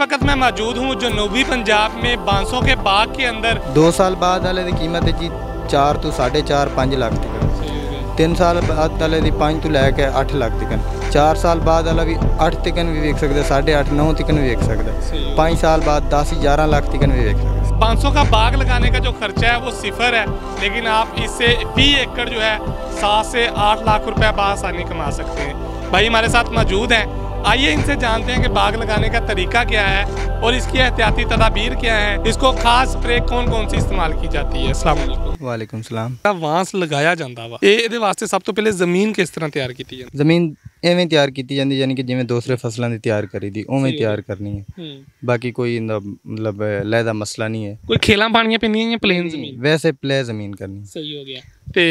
वक्त मैं मौजूद हूँ जनूबी पंजाब में बांसों के बाग के अंदर। दो साल बाद कीमत जी चार तो साढ़े चार पाँच लाख तक तीन साल बाद की पाँच तो लैके अठ लाख तक चार साल बाद भी अठ तकन भी वेख सकता साढ़े अठ नौ तकन भी वेख सकता पाँच साल बाद दस ग्यारह लाख तकन भी वेख सकता बांसों का बाग लगाने का जो खर्चा है वो सिफर है लेकिन आप इससे फ़ी एकड़ जो है सात से आठ लाख रुपये बसानी कमा सकते हैं। भाई हमारे साथ मौजूद हैं। आइए इनसे जानते हैं कि बाग लगाने का तरीका क्या है और इसकी एहतियाती तदाबीर क्या है इसको खास स्प्रे कौन कौन सी इस्तेमाल की जाती है अस्सलाम वालेकुम ਵਾਲੇਕੁਮ ਸਲਾਮ ਵਾਂਸ ਲਗਾਇਆ ਜਾਂਦਾ ਵਾ ਇਹ ਇਹਦੇ ਵਾਸਤੇ ਸਭ ਤੋਂ ਪਹਿਲੇ ਜ਼ਮੀਨ ਕਿਸ ਤਰ੍ਹਾਂ ਤਿਆਰ ਕੀਤੀ ਜਾਂਦੀ ਜ਼ਮੀਨ ਐਵੇਂ ਤਿਆਰ ਕੀਤੀ ਜਾਂਦੀ ਯਾਨੀ ਕਿ ਜਿਵੇਂ ਦੂਸਰੇ ਫਸਲਾਂ ਦੀ ਤਿਆਰ ਕਰੀਦੀ ਉਵੇਂ ਤਿਆਰ ਕਰਨੀ ਹੈ ਹੂੰ ਬਾਕੀ ਕੋਈ ਇਹਦਾ ਮਤਲਬ ਲੈ ਦਾ ਮਸਲਾ ਨਹੀਂ ਹੈ ਕੋਈ ਖੇਲਾਂ ਪਾਣੀਆਂ ਪੈਂਦੀਆਂ ਜਾਂ ਪਲੇਨ ਜ਼ਮੀਨ ਵੈਸੇ ਪਲੇ ਜ਼ਮੀਨ ਕਰਨੀ ਸਹੀ ਹੋ ਗਿਆ ਤੇ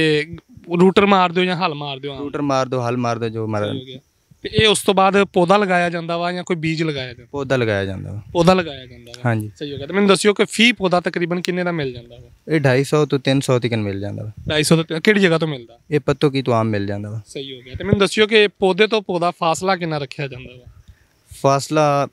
ਰੂਟਰ ਮਾਰ ਦਿਓ ਜਾਂ ਹਲ ਮਾਰ ਦਿਓ ਆਮ ਰੂਟਰ ਮਾਰ ਦੋ ਹਲ ਮਾਰ ਦੋ ਜੋ ਮਾਰ ਸਹੀ ਹੋ ਗਿਆ ਤੇ ਇਹ ਉਸ ਤੋਂ ਬਾਅਦ ਪੌਦਾ ਲਗਾਇਆ ਜਾਂਦਾ ਵਾ ਜਾਂ ਕੋਈ ਬੀਜ ਲਗਾਇਆ ਜਾਂਦਾ? ਪੌਦਾ ਲਗਾਇਆ ਜਾਂਦਾ ਵਾ। ਪੌਦਾ ਲਗਾਇਆ ਜਾਂਦਾ ਵਾ। ਹਾਂਜੀ। ਸਹੀ ਹੋ। ਗਿਆ ਤੇ ਮੈਨੂੰ ਦੱਸਿਓ ਕਿ ਫੀ ਪੌਦਾ ਤਕਰੀਬਨ ਕਿੰਨੇ ਦਾ ਮਿਲ ਜਾਂਦਾ ਵਾ? ਇਹ 250 ਤੋਂ 300 ਤੱਕ ਮਿਲ ਜਾਂਦਾ ਵਾ। 250 ਤੋਂ ਕਿਹੜੀ ਜਗ੍ਹਾ ਤੋਂ ਮਿਲਦਾ? ਇਹ ਪੱਤੋ ਕੀ ਤੋਂ ਆਮ ਮਿਲ ਜਾਂਦਾ ਵਾ। ਸਹੀ ਹੋ ਗਿਆ। ਤੇ ਮੈਨੂੰ ਦੱਸਿਓ ਕਿ ਪੌਦੇ ਤੋਂ ਪੌਦਾ ਫਾਸਲਾ ਕਿੰਨਾ ਰੱਖਿਆ ਜਾਂਦਾ ਵਾ? ਫਾਸਲਾ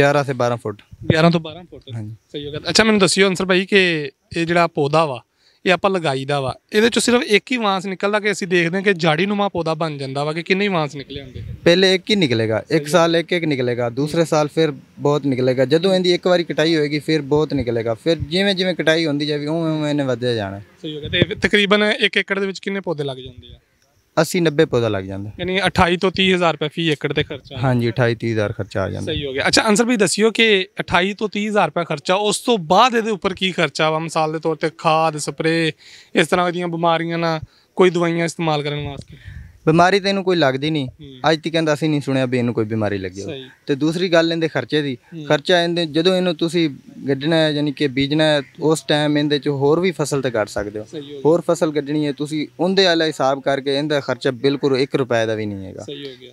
11 ਸੇ 12 ਫੁੱਟ। 11 ਤੋਂ 12 ਫੁੱਟ। ਹਾਂਜੀ। ਸਹੀ ਹੋ ਗਿਆ। ਅੱਛਾ ਮੈਨੂੰ ਦੱਸਿਓ ਅੰਸਰ ਭਾਈ ਕਿ ਇਹ ਜਿਹੜਾ ਪੌਦਾ ਵਾ ਇਹ ਆਪਾਂ ਲਗਾਈਦਾ ਵਾ। ਇਹਦੇ ਚੋਂ ਸਿਰਫ ਇੱਕ ਹੀ ਵਾਂਸ ਨਿਕਲਦਾ ਕਿ ਅਸੀਂ ਦੇਖਦੇ ਹਾਂ ਕਿ ਜਾੜੀ ਨੂਮਾ ਪੌਦਾ ਬਣ ਜਾਂਦਾ ਵਾ ਕਿ ਕਿੰਨੇ ਹੀ ਵਾਂਸ ਨਿਕਲੇ ਹੁੰਦੇ ਪਹਿਲੇ ਇੱਕ ਹੀ ਨਿਕਲੇਗਾ ਇੱਕ ਸਾਲ ਇੱਕ ਇੱਕ ਨਿਕਲੇਗਾ ਦੂਸਰੇ ਸਾਲ ਫਿਰ ਬਹੁਤ ਨਿਕਲੇਗਾ। ਜਦੋਂ ਇਹਦੀ ਇੱਕ ਵਾਰੀ ਕਟਾਈ ਹੋਏਗੀ ਫਿਰ ਬਹੁਤ ਨਿਕਲੇਗਾ। ਫਿਰ ਜਿਵੇਂ ਜਿਵੇਂ ਕਟਾਈ ਹੁੰਦੀ ਜਾਵੇ ਉਵੇਂ ਉਵੇਂ ਇਹਨੇ ਵਧਿਆ ਜਾਣਾ। ਸਹੀ ਹੋ ਗਿਆ। ਤੇ ਤਕਰੀਬਨ 1 ਏਕੜ ਦੇ ਵਿੱਚ ਕਿੰਨੇ ਪੌਦੇ ਲੱਗ ਜਾਂਦੇ ਆ? 80 90 ਪੌਦਾ ਲੱਗ ਜਾਂਦਾ। ਯਾਨੀ 28 ਤੋਂ 30 ਹਜ਼ਾਰ ਰੁਪਏ ਫੀ ਏਕੜ ਤੇ ਖਰਚਾ ਹਾਂਜੀ 28 30 ਹਜ਼ਾਰ ਖਰਚਾ ਆ ਜਾਂਦਾ। ਸਹੀ ਹੋ ਗਿਆ। ਅੱਛਾ ਅੰਸਰ ਵੀ ਦੱਸਿਓ ਕਿ 28 ਤੋਂ 30 ਹਜ਼ਾਰ ਰੁਪਏ ਖਰਚਾ ਉਸ ਤੋਂ ਬਾਅਦ ਇਹਦੇ ਉੱਪਰ ਕੀ ਖਰਚਾ ਵਾ? ਮਿਸਾਲ ਦੇ ਤੌਰ ਤੇ ਖਾਦ ਸਪਰੇ ਇਸ ਤਰ੍ਹਾਂ ਦੀਆਂ ਬਿਮਾਰੀਆਂ ਨਾਲ ਕੋਈ ਦਵਾਈਆਂ ਇਸਤੇਮਾਲ ਕਰਨ ਵਾਸਤੇ? ਬਿਮਾਰੀ ਤਾਂ ਇਹਨੂੰ ਕੋਈ ਲੱਗਦੀ ਨਹੀਂ। ਅੱਜ ਤੱਕ ਕਹਿੰਦਾ ਅਸੀਂ ਨਹੀਂ ਸੁਣਿਆ ਵੀ ਇਹਨੂੰ ਕੋਈ ਬਿਮਾਰੀ ਲੱਗੀ ਤੇ ਦੂਸਰੀ ਗੱਲ ਇਹਦੇ ਖਰਚੇ ਦੀ। ਖਰਚਾ ਇਹਦੇ ਜਦੋਂ ਇਹਨੂੰ ਤੁਸੀਂ ਗੱਡਣਾ ਹੈ ਯਾਨੀ ਕਿ ਬੀਜਣਾ ਹੈ ਉਸ ਟਾਈਮ ਇਹਦੇ ਚ ਹੋਰ ਵੀ ਫਸਲ ਤੇ ਕੱਢ ਸਕਦੇ ਹੋ। ਹੋਰ ਫਸਲ ਕੱਢਣੀ ਹੈ ਤੁਸੀਂ ਉਹਦੇ ਵਾਲਾ ਹਿਸਾਬ ਕਰਕੇ ਇਹਦਾ ਖਰਚਾ ਬਿਲਕੁਲ 1 ਰੁਪਏ ਦਾ ਵੀ ਨਹੀਂ ਹੈਗਾ।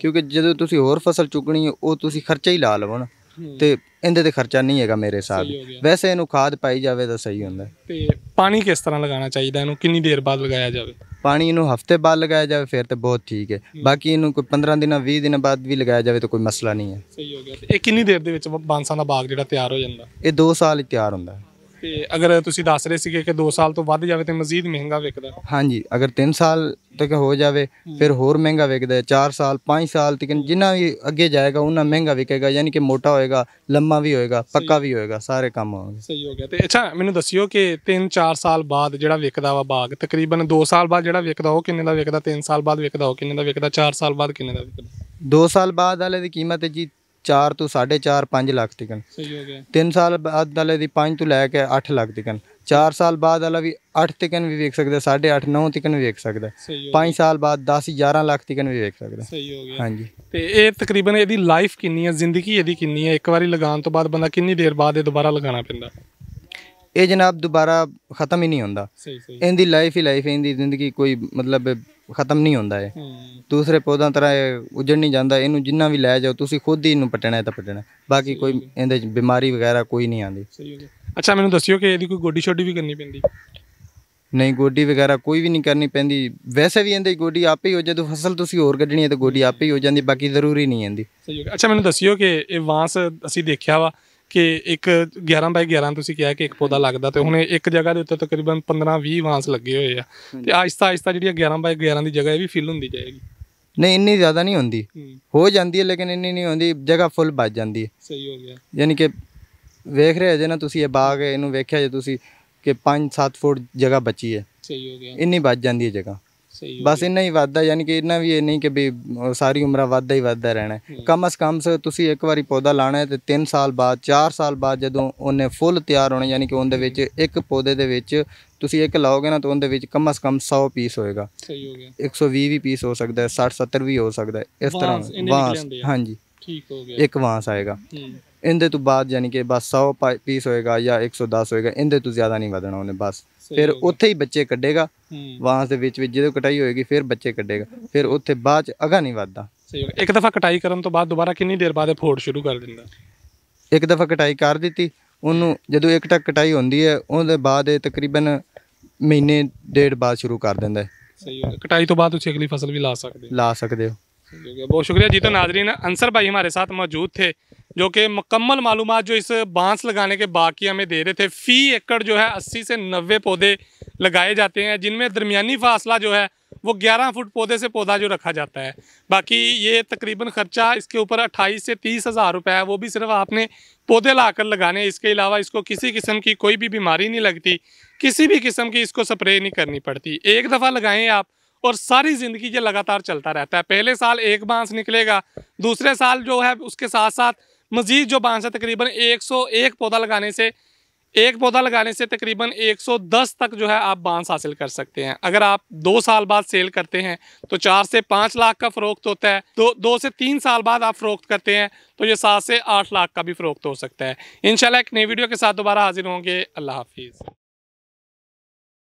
ਕਿਉਂਕਿ ਜਦੋਂ ਤੁਸੀਂ ਹੋਰ ਫਸਲ ਚੁੱਕਣੀ ਹੈ ਉਹ ਤੁਸੀਂ ਖਰਚਾ ਹੀ ਲਾ ਲਵੋ ਨਾ। ਤੇ ਇਹਦੇ ਤੇ ਖਰਚਾ ਨਹੀਂ ਹੈਗਾ ਮੇਰੇ ਹਿਸਾਬ। ਵੈਸੇ ਇਹਨੂੰ ਖਾਦ ਪਾਈ ਜਾਵੇ ਤਾਂ ਸਹੀ ਹੁੰਦਾ। ਤੇ ਪਾਣੀ ਕਿਸ ਤਰ੍ਹਾਂ ਲਗਾਉਣਾ ਚਾਹੀਦਾ? ਇਹਨੂੰ ਕਿੰਨੀ ਦੇਰ ਬਾਅਦ ਲਗਾਇਆ ਜਾਵੇ? ਪਾਣੀ ਇਹਨੂੰ ਹਫ਼ਤੇ ਬਾਅਦ ਲਗਾਇਆ ਜਾਵੇ ਫਿਰ ਤੇ ਬਹੁਤ ਠੀਕ ਹੈ। ਬਾਕੀ ਇਹਨੂੰ ਕੋਈ 15 ਦਿਨਾਂ 20 ਦਿਨਾਂ ਬਾਅਦ ਵੀ ਲਗਾਇਆ ਜਾਵੇ ਤਾਂ ਕੋਈ ਮਸਲਾ ਨਹੀਂ ਹੈ। ਸਹੀ ਹੋ ਗਿਆ। ਤੇ ਇਹ ਕਿੰਨੀ ਦੇਰ ਦੇ ਵਿੱਚ ਬਾਂਸਾਂ ਦਾ ਬਾਗ ਜਿਹੜਾ ਤਿਆਰ ਹੋ ਜਾਂਦਾ? ਇਹ 2 ਸਾਲ ਹੀ ਤਿਆਰ ਹੁੰਦਾ। ਤੇ ਅਗਰ ਤੁਸੀਂ ਦੱਸ ਰਹੇ ਸੀਗੇ ਕਿ 2 ਸਾਲ ਤੋਂ ਵੱਧ ਜਾਵੇ ਤੇ ਮਜ਼ੀਦ ਮਹਿੰਗਾ ਵਿਕਦਾ। ਹਾਂਜੀ ਅਗਰ 3 ਸਾਲ ਤੱਕ ਹੋ ਜਾਵੇ ਫਿਰ ਹੋਰ ਮਹਿੰਗਾ ਵਿਕਦਾ ਹੈ। 4 ਸਾਲ 5 ਸਾਲ ਤੱਕ ਜਿੰਨਾ ਵੀ ਅੱਗੇ ਜਾਏਗਾ ਉਹਨਾਂ ਮਹਿੰਗਾ ਵਿਕੇਗਾ ਯਾਨੀ ਕਿ ਮੋਟਾ ਹੋਏਗਾ ਲੰਮਾ ਵੀ ਹੋਏਗਾ ਪੱਕਾ ਵੀ ਹੋਏਗਾ ਸਾਰੇ ਕੰਮ ਹੋਣਗੇ। ਸਹੀ ਹੋ ਗਿਆ। ਤੇ ਅੱਛਾ ਮੈਨੂੰ ਦੱਸਿਓ ਕਿ 3-4 ਸਾਲ ਬਾਅਦ ਜਿਹੜਾ ਵਿਕਦਾ ਵਾ ਬਾਗ ਤਕਰੀਬਨ 2 ਸਾਲ ਬਾਅਦ ਜਿਹੜਾ ਵਿਕਦਾ ਉਹ ਕਿੰਨੇ ਦਾ ਵਿਕਦਾ? 3 ਸਾਲ ਬਾਅਦ ਵਿਕਦਾ ਉਹ ਕਿੰਨੇ ਦਾ ਵਿਕਦਾ? 4 ਸਾਲ ਬਾਅਦ ਕਿੰਨੇ ਦਾ ਵਿਕਦਾ? 2 ਸਾਲ ਬਾਅਦ ਵਾਲੇ ਦੀ ਕੀਮਤ ਹੈ ਜੀ 4 ਤੋਂ 4.5 5 ਲੱਖ ਤੱਕ ਸਹੀ ਹੋ ਗਿਆ। 3 ਸਾਲ ਬਾਅਦ ਵਾਲੇ ਦੀ 5 ਤੋਂ ਲੈ ਕੇ 8 ਲੱਖ ਤੱਕ 4 ਸਾਲ ਬਾਅਦ ਵਾਲਾ ਵੀ 8 ਤੱਕ ਵੀ ਵੇਚ ਸਕਦਾ 8.5 9 ਤੱਕ ਵੀ ਵੇਚ ਸਕਦਾ। ਸਹੀ ਹੋ 5 ਸਾਲ ਬਾਅਦ 10 11 ਲੱਖ ਤੱਕ ਵੀ ਵੇਚ ਸਕਦਾ। ਸਹੀ ਹੋ ਗਿਆ। ਹਾਂਜੀ। ਤੇ ਇਹ ਤਕਰੀਬਨ ਇਹਦੀ ਲਾਈਫ ਕਿੰਨੀ ਹੈ? ਜ਼ਿੰਦਗੀ ਇਹਦੀ ਕਿੰਨੀ ਹੈ? ਇੱਕ ਵਾਰੀ ਲਗਾਉਣ ਤੋਂ ਬਾਅਦ ਬੰਦਾ ਕਿੰਨੀ ਦੇਰ ਬਾਅਦ ਇਹ ਦੁਬਾਰਾ ਲਗਾਉਣਾ ਪੈਂਦਾ? ਇਹ ਜਨਾਬ ਦੁਬਾਰਾ ਖਤਮ ਹੀ ਨਹੀਂ ਹੁੰਦਾ। ਸਹੀ ਸਹੀ। ਇਹਦੀ ਲਾਈਫ ਹੀ ਲਾਈਫ ਇਹਦੀ ਜ਼ਿੰਦਗੀ ਕੋਈ ਮਤਲਬ ਖਤਮ ਨਹੀਂ ਹੁੰਦਾ ਹੈ ਹੂੰ। ਦੂਸਰੇ ਪੌਦਾਂ ਤਰ੍ਹਾਂ ਇਹ ਉਜੜ ਨਹੀਂ ਜਾਂਦਾ ਇਹਨੂੰ ਜਿੰਨਾ ਵੀ ਲੈ ਜਾਓ ਤੁਸੀਂ ਖੁਦ ਹੀ ਇਹਨੂੰ ਪਟਣਾ ਤਾਂ ਪਟਣਾ। ਬਾਕੀ ਕੋਈ ਇਹਦੇ ਚ ਬਿਮਾਰੀ ਵਗੈਰਾ ਕੋਈ ਨਹੀਂ ਆਉਂਦੀ। ਸਹੀ ਹੋ ਗਿਆ। ਅੱਛਾ ਮੈਨੂੰ ਦੱਸਿਓ ਕਿ ਇਹਦੀ ਕੋਈ ਗੋਡੀ ਛੋਡੀ ਵੀ ਕਰਨੀ ਪੈਂਦੀ? ਨਹੀਂ ਗੋਡੀ ਵਗੈਰਾ ਕੋਈ ਵੀ ਨਹੀਂ ਕਰਨੀ ਪੈਂਦੀ। ਵੈਸੇ ਵੀ ਇਹਦੇ ਗੋਡੀ ਆਪੇ ਹੀ ਹੋ ਜਦੋਂ ਫਸਲ ਤੁਸੀਂ ਹੋਰ ਕੱਢਣੀ ਹੈ ਤਾਂ ਗੋਡੀ ਆਪੇ ਹੀ ਹੋ ਜਾਂਦੀ ਬਾਕੀ ਜ਼ਰੂਰੀ ਨਹੀਂ ਇਹਦੀ। ਸਹੀ ਹੋ ਗਿਆ। ਅੱਛਾ ਮੈਨੂੰ ਦੱਸਿਓ ਕਿ ਇਹ ਵਾਂਸ ਅਸੀਂ ਦੇਖਿਆ ਵਾ ਕਿ ਇੱਕ 11 ਬਾਈ 11 ਤੁਸੀਂ ਕਿਹਾ ਕਿ ਇੱਕ ਪੌਦਾ ਲੱਗਦਾ ਤੇ ਹੁਣ ਇੱਕ ਜਗ੍ਹਾ ਦੇ ਉੱਤੇ ਤਕਰੀਬਨ 15 20 ਵਾਂਸ ਲੱਗੇ ਹੋਏ ਆ। ਤੇ ਆਹਿਸਤਾ ਆਹਿਸਤਾ ਜਿਹੜੀ 11 ਬਾਈ 11 ਦੀ ਜਗ੍ਹਾ ਇਹ ਵੀ ਫਿਲ ਹੁੰਦੀ ਜਾਏਗੀ। ਨਹੀਂ ਇੰਨੀ ਜ਼ਿਆਦਾ ਨਹੀਂ ਹੁੰਦੀ। ਹੂੰ। ਜਾਂਦੀ ਹੈ ਲੇਕਿਨ ਇੰਨੀ ਨਹੀਂ ਹੁੰਦੀ। ਜਗ੍ਹਾ ਫੁੱਲ ਬਚ ਜਾਂਦੀ ਹੈ। ਸਹੀ ਹੋ ਗਿਆ। ਯਾਨੀ ਕਿ ਵੇਖ ਰਹੇ ਜੇ ਨਾ ਤੁਸੀਂ ਇਹ ਬਾਗ ਇਹਨੂੰ ਵੇਖਿਆ ਜੇ ਤੁਸੀਂ ਕਿ 5-7 ਫੁੱਟ ਜਗ੍ਹਾ ਬਚੀ ਹੈ। ਸਹੀ ਹੋ ਗਿਆ। ਇੰਨੀ ਬਚ ਜਾਂਦੀ ਹੈ ਜਗ੍ਹਾ। ਬਸ ਇੰਨਾ ਹੀ ਵਾਧਾ ਯਾਨੀ ਕਿ ਇੰਨਾ ਵੀ ਇਹ ਨਹੀਂ ਕਿ ਵੀ ਸਾਰੀ ਉਮਰ ਵਾਧਾ ਹੀ ਵਾਧਾ ਰਹਿਣਾ। ਕਮ ਅਸ ਕਮ ਸ ਤੁਸੀਂ ਇੱਕ ਵਾਰੀ ਪੌਦਾ ਲਾਣਾ ਹੈ ਤੇ 3 ਸਾਲ ਬਾਅਦ 4 ਸਾਲ ਬਾਅਦ ਜਦੋਂ ਉਹਨੇ ਫੁੱਲ ਤਿਆਰ ਹੋਣਾ ਯਾਨੀ ਕਿ ਉਹਦੇ ਵਿੱਚ ਇੱਕ ਪੌਦੇ ਦੇ ਵਿੱਚ ਤੁਸੀਂ ਇੱਕ ਲਾਓਗੇ ਨਾ ਤਾਂ ਉਹਦੇ ਵਿੱਚ ਕਮ ਅਸ ਕਮ 100 ਪੀਸ ਹੋਏਗਾ। ਸਹੀ ਹੋ ਗਿਆ। 120 ਵੀ ਪੀਸ ਹੋ ਸਕਦਾ ਹੈ 60 70 ਵੀ ਹੋ ਸਕਦਾ ਹੈ ਇਸ ਤਰ੍ਹਾਂ ਵਾਂਸ। ਹਾਂਜੀ। ਠੀਕ ਹੋ ਗਿਆ। ਇੱਕ ਵਾਂਸ ਆਏਗਾ। ਇਹਦੇ ਤੋਂ ਬਾਅਦ ਯਾਨੀ ਕਿ ਬਸ 100 ਪੀਸ ਹੋਏਗਾ ਜਾਂ 110 ਹੋਏਗਾ ਇਹਦੇ ਤੋਂ ਜ਼ਿਆਦਾ ਨਹੀਂ ਵਧਣਾ ਉਹਨੇ ਬਸ। ਫਿਰ। ਉੱਥੇ ਹੀ ਬੱਚੇ ਕੱਢੇਗਾ ਵਾਂਸ ਦੇ ਵਿੱਚ ਵਿੱਚ ਜਦੋਂ ਕਟਾਈ ਹੋਏਗੀ ਫਿਰ ਬੱਚੇ ਕੱਢੇਗਾ। ਫਿਰ ਉੱਥੇ ਬਾਅਦ ਚ ਅਗਾ ਨਹੀਂ ਵੱਧਦਾ। ਸਹੀ ਇੱਕ ਦਫਾ ਕਟਾਈ ਕਰਨ ਤੋਂ ਬਾਅਦ ਦੁਬਾਰਾ ਕਿੰਨੀ ਦੇਰ ਬਾਅਦ ਇਹ ਫੋੜ ਸ਼ੁਰੂ ਕਰ ਦਿੰਦਾ? ਇੱਕ ਦਫਾ ਕਟਾਈ ਕਰ ਦਿੱਤੀ ਉਹਨੂੰ ਜਦੋਂ ਇੱਕ ਟੱਕ ਕਟਾਈ ਹੁੰਦੀ ਹੈ ਉਹਦੇ ਬਾਅਦ ਇਹ ਤਕਰੀਬਨ ਮਹੀਨੇ ਡੇਢ ਬਾਅਦ ਸ਼ੁਰੂ ਕਰ ਦਿੰਦਾ ਹੈ। ਸਹੀ ਹੋ ਕਟਾਈ ਤੋਂ ਬਾਅਦ ਤੁਸੀਂ ਅਗਲੀ ਫਸਲ ਵੀ ਲਾ ਸਕਦੇ ਹੋ। ਲਾ ਸਕਦੇ ਹੋ। बहुत शुक्रिया जी तो नाजरीन। अंसर भाई हमारे साथ मौजूद थे, जो कि मुकम्मल मालूम जो इस बाँस लगाने के बाकी हमें दे रहे थे। फ़ी एकड़ जो है अस्सी से नब्बे पौधे लगाए जाते हैं, जिनमें दरमियानी फासला जो है वो 11 फुट पौधे से पौधा जो रखा जाता है। बाकी ये तकरीबन ख़र्चा इसके ऊपर अट्ठाईस से तीस हज़ार रुपये है, वो भी सिर्फ़ आपने पौधे ला कर लगाने इसके अलावा इसको किसी किस्म की कोई भी बीमारी नहीं लगती, किसी भी किस्म की इसको स्प्रे नहीं करनी पड़ती। एक दफ़ा लगाएँ आप और सारी ज़िंदगी ये लगातार चलता रहता है। पहले साल एक बाँस निकलेगा, दूसरे साल जो है उसके साथ साथ मज़ीद जो बाँस है तकरीबन 101 पौधा लगाने से, एक पौधा लगाने से तकरीबन 110 तक जो है आप बाँस हासिल कर सकते हैं। अगर आप दो साल बाद सेल करते हैं तो चार से पाँच लाख का फ़रोख्त होता है, दो दो से तीन साल बाद आप फ़रोख्त करते हैं तो ये सात से आठ लाख का भी फ़रोख्त हो सकता है। इंशाल्लाह एक नई वीडियो के साथ दोबारा हाजिर होंगे। अल्लाह हाफिज़।